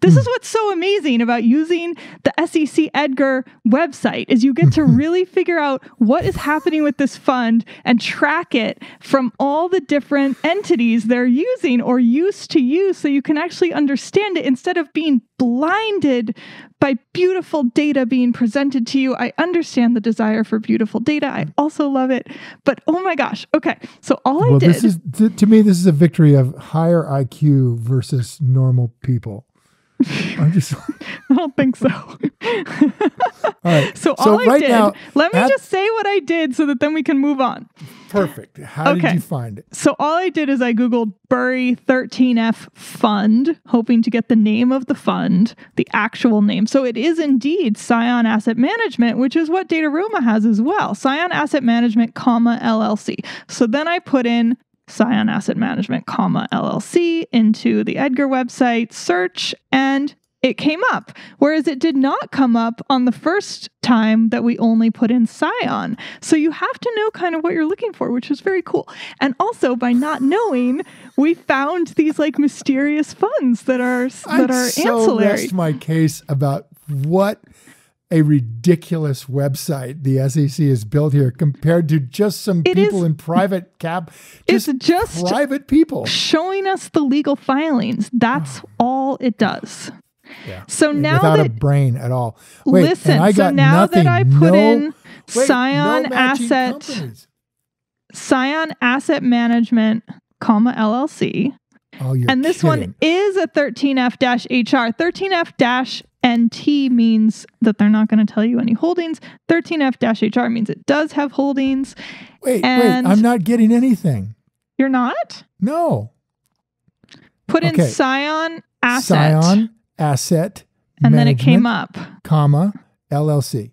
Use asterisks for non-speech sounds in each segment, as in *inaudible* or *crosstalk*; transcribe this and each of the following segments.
This is hmm. what's so amazing about using the SEC Edgar website is you get to *laughs* really figure out what is happening with this fund and track it from all the different entities they're using or used to use so you can actually understand it instead of being blinded by beautiful data being presented to you. I understand the desire for beautiful data. I also love it. But oh my gosh. Okay. So all I well, did this is to me, this is a victory of higher IQ versus normal people. I'm just *laughs* I don't think so. *laughs* all right. So all I right did, now, let me at- just say what I did so that then we can move on. perfect. How did you find it? So all I did is I Googled Burry 13F fund, hoping to get the name of the fund, the actual name. So it is indeed Scion Asset Management, which is what Dataroma has as well. Scion Asset Management, comma LLC. So then I put in Scion Asset Management, comma LLC into the Edgar website search and it came up, whereas it did not come up on the first time that we only put in Scion. So you have to know kind of what you're looking for, which is very cool. And also by not knowing, we found these like mysterious funds that are that I'd are so ancillary. rest my case about what a ridiculous website the SEC has built here compared to just some It people is- in private cap. It's Just, just private people. showing us the legal filings. That's ah. all it does. Yeah. So now without that a brain at all. Wait, listen, I so got now nothing. that I put no, in wait, Scion no Asset companies. Scion Asset Management, comma LLC. Oh, you're and this kidding. one is a 13F-HR. 13F-NT means that they're not going to tell you any holdings. 13F-HR means it does have holdings. Wait, and- wait. I'm not getting anything. You're not? No. Put in Scion Asset. Scion Asset. and then it came up. comma LLC.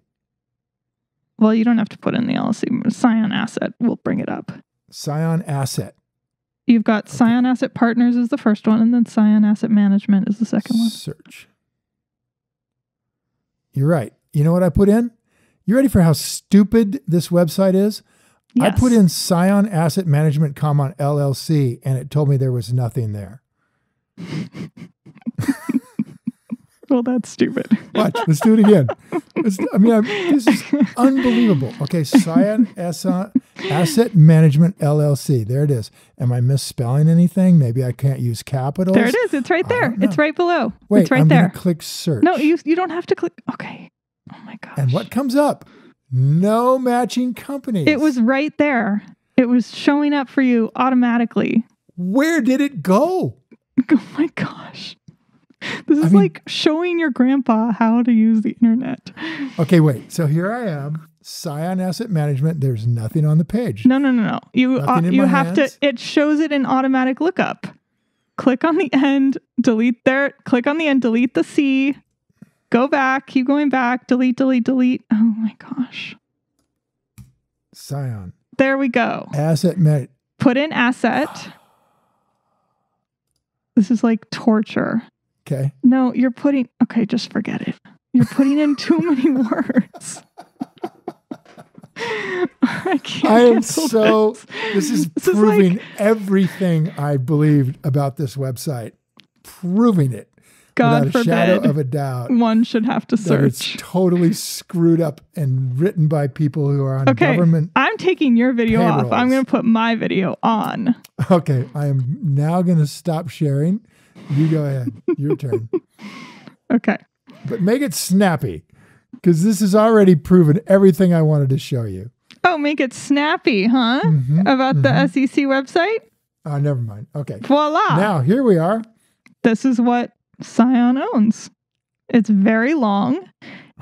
Well, you don't have to put in the LLC. Scion Asset will bring it up. Scion Asset. You've got Scion Asset Partners is the first one, and then Scion Asset Management is the second one. Search. You're right. You know what I put in? You ready for how stupid this website is? I put in Scion Asset Management, comma LLC, and it told me there was nothing there. *laughs* Well, that's stupid. Watch. Let's do it again. Let's, I mean, I'm, this is unbelievable. Okay, Scion Asset Asset Management LLC. There it is. Am I misspelling anything? Maybe I can't use capitals. There it is. It's right there. It's right below. Wait, it's right I'm there. click search. No, you you don't have to click. Okay. Oh my gosh. And what comes up? No matching companies. It was right there. It was showing up for you automatically. Where did it go? *laughs* Oh my gosh. This is I mean- like showing your grandpa how to use the internet. Okay, wait. So here I am, Scion Asset Management. There's nothing on the page. No, no, no, no. You uh, you have hands? to. It shows it in automatic lookup. Click on the end. Delete there. Click on the end. Delete the C. Go back. Keep going back. Delete. Delete. Delete. Oh my gosh. Scion There we go. Asset Man. Put in asset. This is like torture. Okay. No, you're putting. Okay, just forget it. You're putting in too many *laughs* words. I can't. I am so. this. This is This is proving like- everything I believed about this website. Proving it God without a shadow of a doubt. one should have to That it's totally screwed up and written by people who are on Okay, government. I'm taking your video off. I'm going to put my video on. Okay, I am now going to stop sharing. You go ahead. Your turn. *laughs* Okay. but make it snappy because this has already proven everything I wanted to show you. Oh, make it snappy, huh? Mhm, About the SEC website? Oh, never mind. Okay. Voila. Now, here we are. this is what Scion owns. It's very long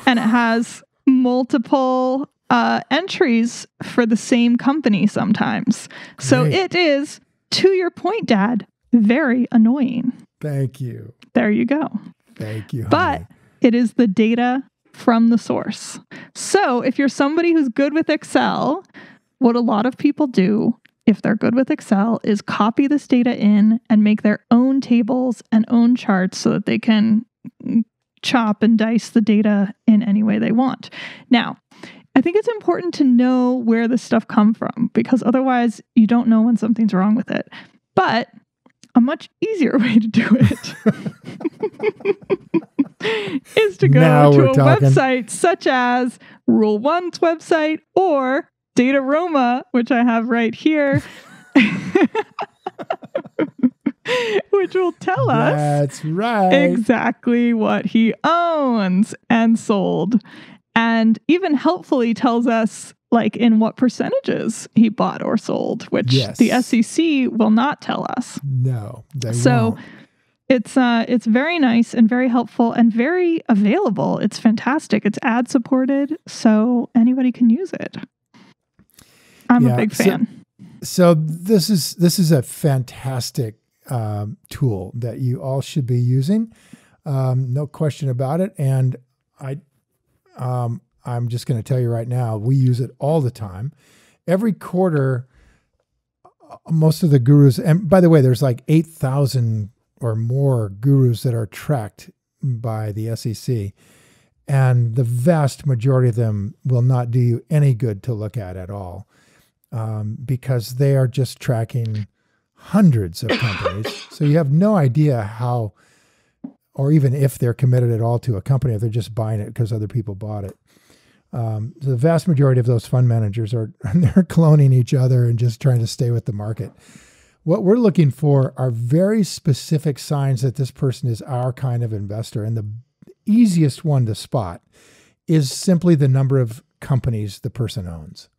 and it has multiple uh, entries for the same company sometimes. So Great. it is, to your point, Dad, very annoying. Thank you. There you go. Thank you. But it is the data from the source. So if you're somebody who's good with Excel, what a lot of people do if they're good with Excel is copy this data in and make their own tables and own charts so that they can chop and dice the data in any way they want. Now, I think it's important to know where this stuff come from because otherwise you don't know when something's wrong with it. But a much easier *laughs* way to do it *laughs* is to Now go to a talking. website such as Rule One's website or Dataroma, which I have right here, *laughs* which will tell us That's right. exactly what he owns and sold. And even helpfully tells us like in what percentages he bought or sold, which Yes. the SEC will not tell us. no, they So, won't. It's uh it's very nice and very helpful and very available. It's fantastic. It's ad supported, so anybody can use it. I'm Yeah, a big so- fan. So this is this is a fantastic um, tool that you all should be using, um, no question about it. And I, um, I'm just going to tell you right now, we use it all the time. Every quarter, uh, most of the gurus, and by the way, there's like eight thousand or more gurus that are tracked by the SEC. And the vast majority of them will not do you any good to look at at all um, because they are just tracking hundreds of companies. *coughs* so you have no idea how, or even if they're committed at all to a company, if they're just buying it because other people bought it. Um, the vast majority of those fund managers are *laughs* they're cloning each other and just trying to stay with the market. What we're looking for are very specific signs that this person is our kind of investor. And the easiest one to spot is simply the number of companies the person owns.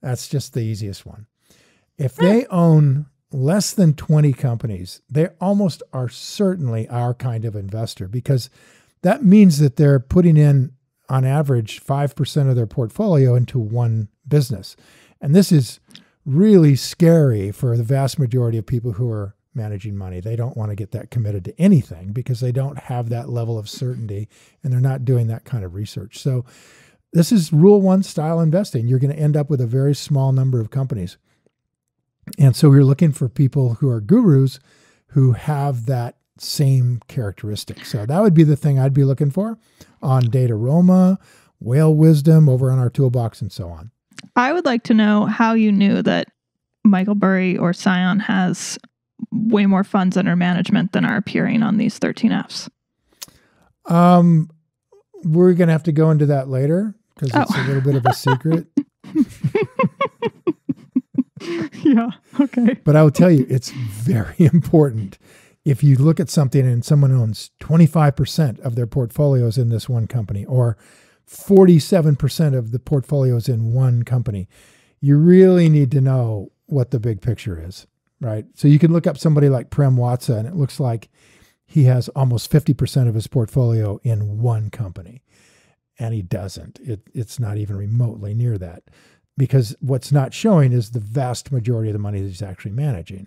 That's just the easiest one. If they own less than 20 companies, they almost are certainly our kind of investor because that means that they're putting in, on average, 5% of their portfolio into one business. And this is really scary for the vast majority of people who are managing money. They don't want to get that committed to anything because they don't have that level of certainty and they're not doing that kind of research. So, this is rule one style investing. You're going to end up with a very small number of companies. And so we're looking for people who are gurus who have that same characteristic. So that would be the thing I'd be looking for on Dataroma, Whale Wisdom, over on our toolbox, and so on. I would like to know how you knew that Michael Burry or Scion has way more funds under management than are appearing on these 13Fs. Um, we're going to have to go into that later because it's Oh. a little bit of a secret. *laughs* *laughs* yeah. Okay. But I will tell you, it's very *laughs* important. If you look at something and someone owns 25% of their portfolios in this one company or 47% of the portfolios in one company, you really need to know what the big picture is, right? So you can look up somebody like Prem Watsa and it looks like he has almost 50% of his portfolio in one company. And he doesn't. It, it's not even remotely near that because what's not showing is the vast majority of the money that he's actually managing.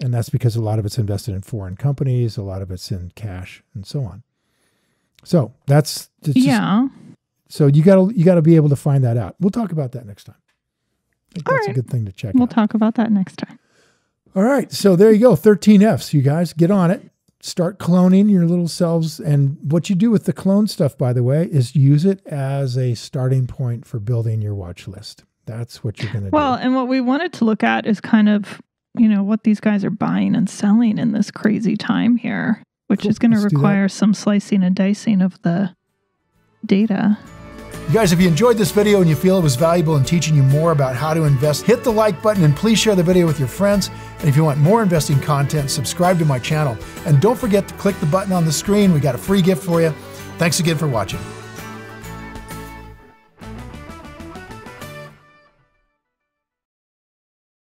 And that's because a lot of it's invested in foreign companies, a lot of it's in cash, and so on. So that's just- yeah. so you gotta you gotta be able to find that out. We'll talk about that next time. All that's a good thing to check We'll out. talk about that next time. All right. So there you go. 13 Fs. You guys get on it. Start cloning your little selves. And what you do with the clone stuff, by the way, is use it as a starting point for building your watch list. That's what you're going to Well, do. Well, and what we wanted to look at is kind of, you know, what these guys are buying and selling in this crazy time here, which Cool. is going to Let's do that. require some slicing and dicing of the data. You guys, if you enjoyed this video and you feel it was valuable in teaching you more about how to invest, hit the like button and please share the video with your friends. And if you want more investing content, subscribe to my channel. And don't forget to click the button on the screen. We got a free gift for you. Thanks again for watching.